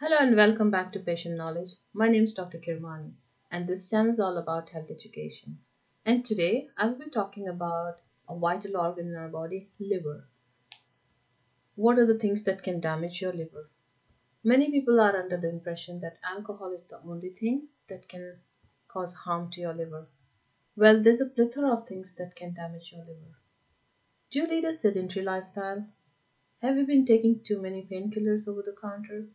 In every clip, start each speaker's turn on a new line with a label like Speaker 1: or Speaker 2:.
Speaker 1: Hello and welcome back to Patient Knowledge. My name is Dr. Kirmani and this channel is all about health education. And today I will be talking about a vital organ in our body, liver. What are the things that can damage your liver? Many people are under the impression that alcohol is the only thing that can cause harm to your liver. Well, there's a plethora of things that can damage your liver. Do you lead a sedentary lifestyle? Have you been taking too many painkillers over the counter?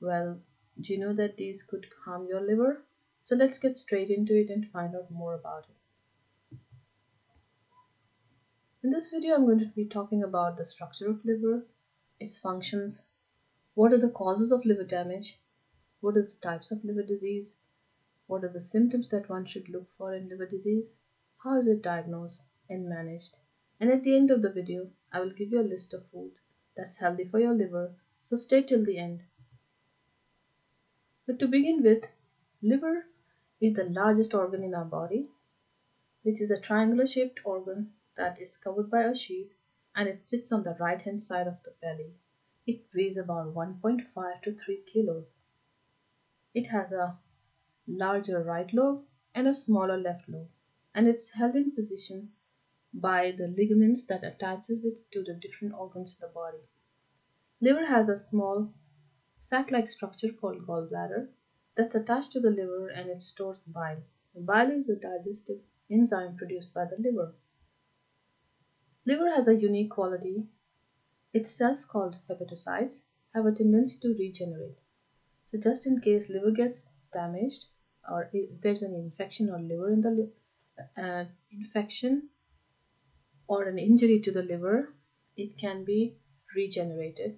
Speaker 1: Well, do you know that these could harm your liver? So let's get straight into it and find out more about it. In this video, I'm going to be talking about the structure of liver, its functions, what are the causes of liver damage, what are the types of liver disease, what are the symptoms that one should look for in liver disease, how is it diagnosed and managed, and at the end of the video, I will give you a list of food that's healthy for your liver, so stay till the end but to begin with, liver is the largest organ in our body, which is a triangular shaped organ that is covered by a sheath and it sits on the right hand side of the belly. It weighs about 1.5 to 3 kilos. It has a larger right lobe and a smaller left lobe and it's held in position by the ligaments that attaches it to the different organs in the body. Liver has a small sac-like structure called gallbladder that's attached to the liver and it stores bile. The bile is a digestive enzyme produced by the liver. Liver has a unique quality. Its cells called hepatocytes have a tendency to regenerate. So just in case liver gets damaged or if there's an infection or liver in the uh, infection or an injury to the liver, it can be regenerated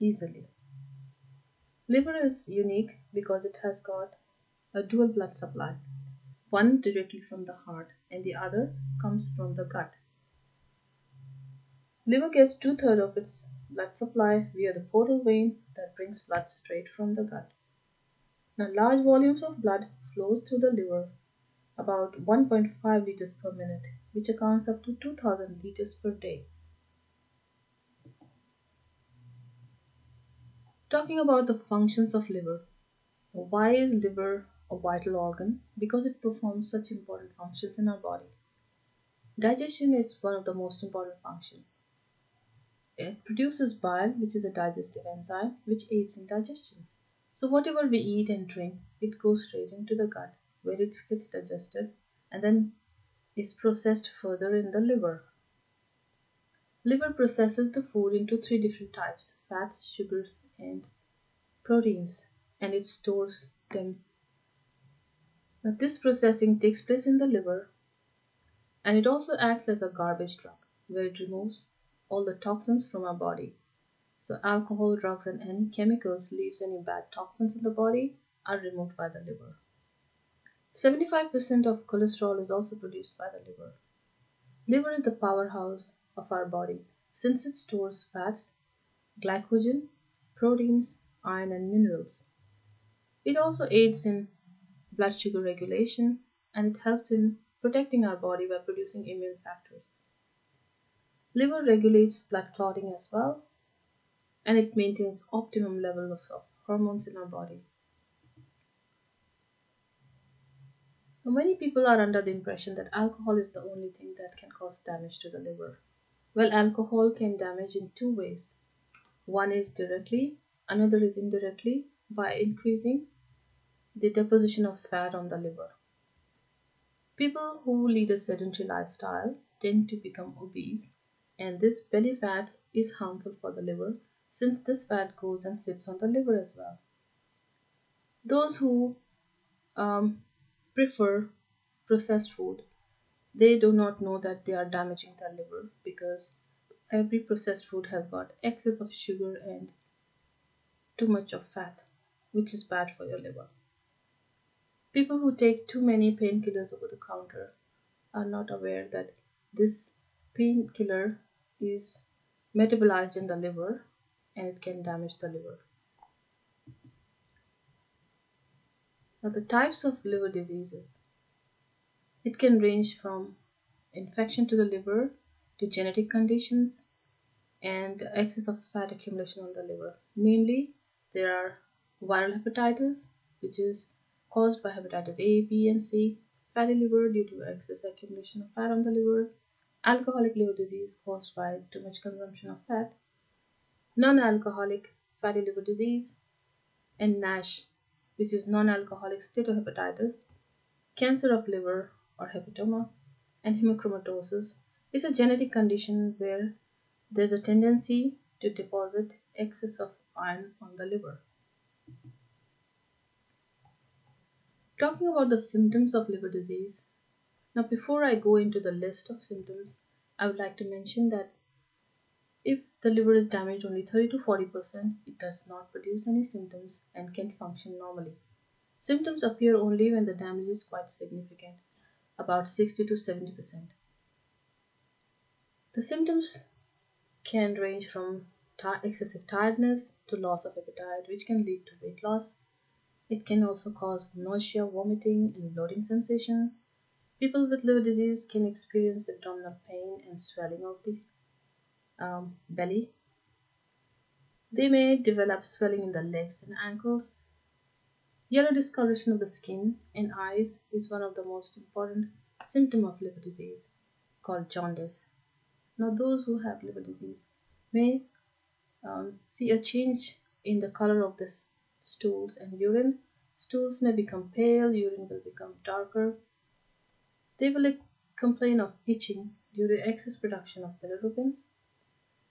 Speaker 1: easily. Liver is unique because it has got a dual blood supply, one directly from the heart and the other comes from the gut. Liver gets two-thirds of its blood supply via the portal vein that brings blood straight from the gut. Now large volumes of blood flows through the liver, about 1.5 liters per minute, which accounts up to 2000 liters per day. Talking about the functions of liver. Why is liver a vital organ? Because it performs such important functions in our body. Digestion is one of the most important functions. It produces bile, which is a digestive enzyme, which aids in digestion. So whatever we eat and drink, it goes straight into the gut, where it gets digested and then is processed further in the liver. Liver processes the food into three different types fats, sugars, and proteins, and it stores them. Now, this processing takes place in the liver and it also acts as a garbage truck where it removes all the toxins from our body. So, alcohol, drugs, and any chemicals leaves any bad toxins in the body are removed by the liver. 75% of cholesterol is also produced by the liver. Liver is the powerhouse of our body since it stores fats, glycogen, proteins, iron, and minerals. It also aids in blood sugar regulation and it helps in protecting our body by producing immune factors. Liver regulates blood clotting as well and it maintains optimum levels of hormones in our body. Many people are under the impression that alcohol is the only thing that can cause damage to the liver. Well, alcohol can damage in two ways. One is directly, another is indirectly by increasing the deposition of fat on the liver. People who lead a sedentary lifestyle tend to become obese, and this belly fat is harmful for the liver since this fat goes and sits on the liver as well. Those who um, prefer processed food they do not know that they are damaging their liver because every processed food has got excess of sugar and too much of fat, which is bad for your liver. People who take too many painkillers over the counter are not aware that this painkiller is metabolized in the liver and it can damage the liver. Now, the types of liver diseases it can range from infection to the liver to genetic conditions and excess of fat accumulation on the liver. Namely, there are viral hepatitis, which is caused by hepatitis A, B, and C, fatty liver due to excess accumulation of fat on the liver, alcoholic liver disease caused by too much consumption of fat, non alcoholic fatty liver disease, and NASH, which is non alcoholic steatohepatitis, cancer of liver or hepatoma, and hemochromatosis is a genetic condition where there's a tendency to deposit excess of iron on the liver. Talking about the symptoms of liver disease. Now, before I go into the list of symptoms, I would like to mention that if the liver is damaged only 30 to 40%, it does not produce any symptoms and can function normally. Symptoms appear only when the damage is quite significant, about 60 to 70%. The symptoms can range from excessive tiredness to loss of appetite, which can lead to weight loss, it can also cause nausea, vomiting, and bloating sensation. People with liver disease can experience abdominal pain and swelling of the um, belly. They may develop swelling in the legs and ankles. Yellow discoloration of the skin and eyes is one of the most important symptom of liver disease called jaundice. Now, those who have liver disease may um, see a change in the color of the stools and urine. Stools may become pale, urine will become darker. They will complain of itching due to excess production of bilirubin.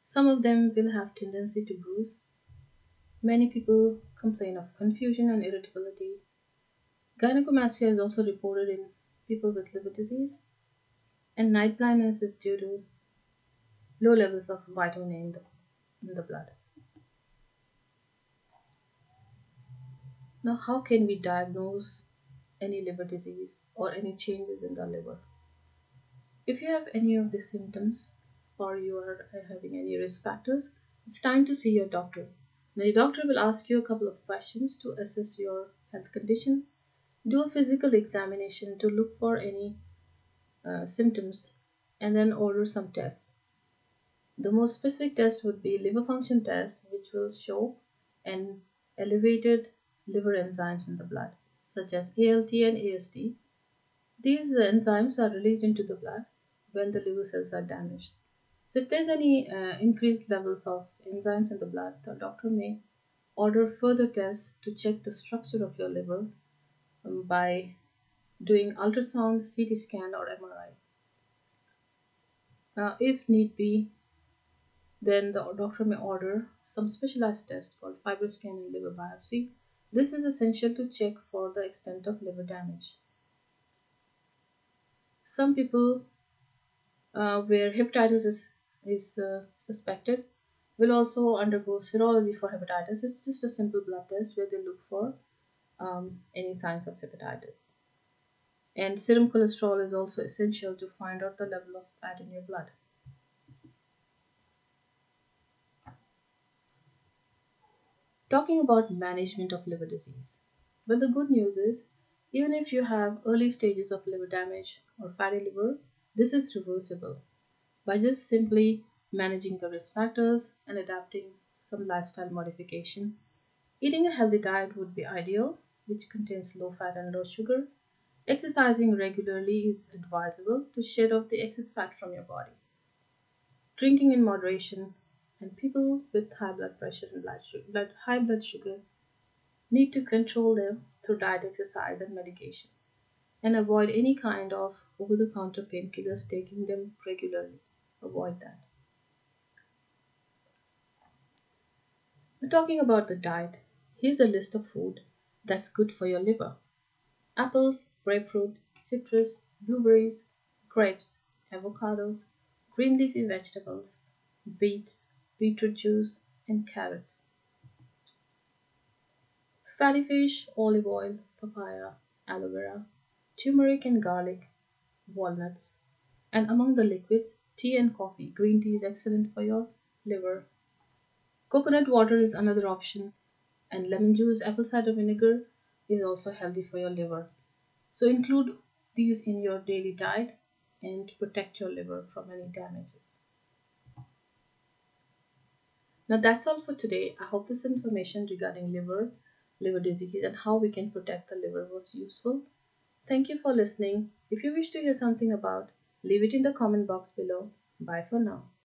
Speaker 1: Some of them will have tendency to bruise. Many people complain of confusion and irritability. Gynecomastia is also reported in people with liver disease. And night blindness is due to low levels of vitamin A in the, in the blood. Now, how can we diagnose any liver disease or any changes in the liver? If you have any of these symptoms or you are having any risk factors, it's time to see your doctor. Now, your doctor will ask you a couple of questions to assess your health condition. Do a physical examination to look for any uh, symptoms and then order some tests. The most specific test would be liver function test, which will show an elevated liver enzymes in the blood, such as ALT and AST. These enzymes are released into the blood when the liver cells are damaged. So, if there's any uh, increased levels of enzymes in the blood, the doctor may order further tests to check the structure of your liver um, by doing ultrasound, CT scan, or MRI. Uh, if need be, then the doctor may order some specialized test called FibroScan and liver biopsy this is essential to check for the extent of liver damage. Some people uh, where hepatitis is, is uh, suspected will also undergo serology for hepatitis. It's just a simple blood test where they look for um, any signs of hepatitis. And serum cholesterol is also essential to find out the level of fat in your blood. Talking about management of liver disease. But the good news is, even if you have early stages of liver damage or fatty liver, this is reversible by just simply managing the risk factors and adapting some lifestyle modification. Eating a healthy diet would be ideal, which contains low fat and low sugar. Exercising regularly is advisable to shed off the excess fat from your body. Drinking in moderation and people with high blood pressure and blood, sugar, blood, high blood sugar need to control them through diet, exercise, and medication, and avoid any kind of over the counter painkillers, taking them regularly. Avoid that. Now, talking about the diet, here's a list of food that's good for your liver apples, grapefruit, citrus, blueberries, grapes, avocados, green leafy vegetables, beets, beetroot juice, and carrots. Fatty fish, olive oil, papaya, aloe vera, turmeric and garlic, walnuts. And among the liquids, tea and coffee. Green tea is excellent for your liver. Coconut water is another option, and lemon juice, apple cider vinegar is also healthy for your liver. So include these in your daily diet and protect your liver from any damages. Now that's all for today. I hope this information regarding liver, liver disease, and how we can protect the liver was useful. Thank you for listening. If you wish to hear something about, leave it in the comment box below. Bye for now.